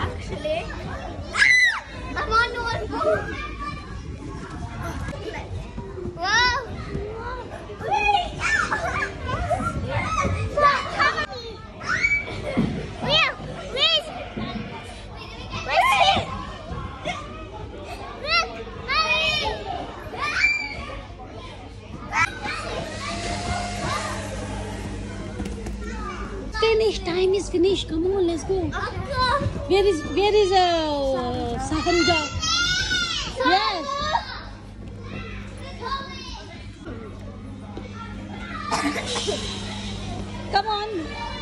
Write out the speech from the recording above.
actually, I'm on time is finished. Come on, let's go. Where is where is uh, Safarja? Yes. Come on.